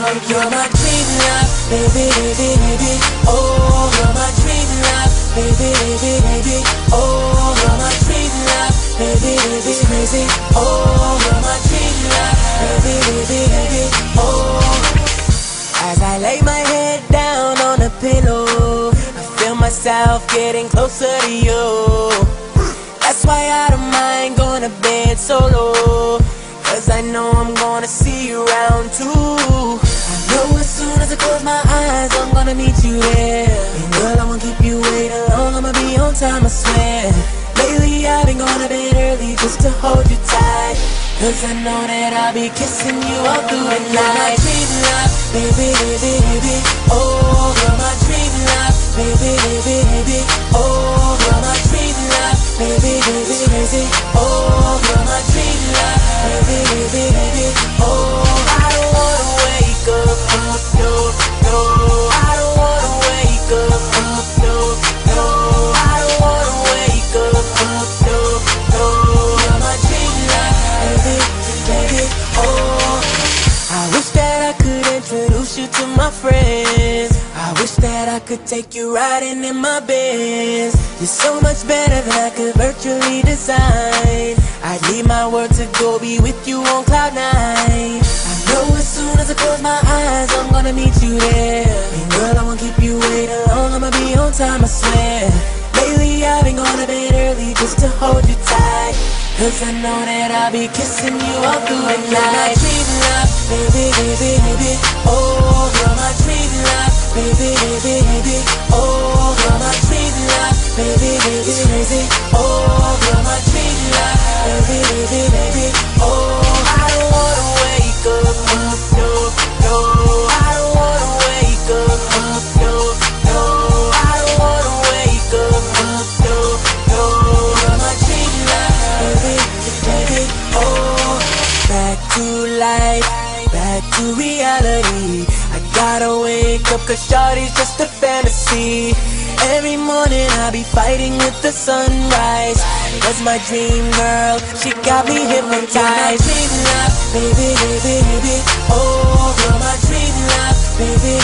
you're my dream love, baby, baby, baby. Oh, you're my dream love, baby, baby, baby. Oh, you're my dream love, baby, baby, crazy. Oh, you're my dream love, baby, baby, baby. Oh, as I lay my head down on a pillow, I feel myself getting closer to you. That's why I don't mind going to bed solo. Cause I know I'm gonna gonna meet you there. And girl, I won't keep you waiting long, I'ma be on time, I swear. Lately, I've been going to bed early just to hold you tight. Cause I know that I'll be kissing you all through the night. Baby, baby, baby. Oh, introduce you to my friends. I wish that I could take you riding in my Benz. You're so much better than I could virtually design. I'd leave my world to go be with you on cloud nine. I know as soon as I close my eyes, I'm gonna meet you there. And girl, I won't keep you waiting long. I'ma be on time, I swear. Lately, I've been going to bed early just to hold you tight. Cause I know that I'll be kissing you all through the night. You're my dream love, baby, baby, baby. Oh, baby, baby. Baby. Oh, I don't wanna wake up, no, no. I don't wanna wake up, no, no. I don't wanna wake up, no, no. Dream love, baby, baby. Oh, back to life, back to reality. I gotta wake up cause shawty's just a fantasy. Be fighting with the sunrise. Cause my dream girl, she got me hypnotized. You're my dream love, baby, baby, baby. Oh, you're my dream love, baby.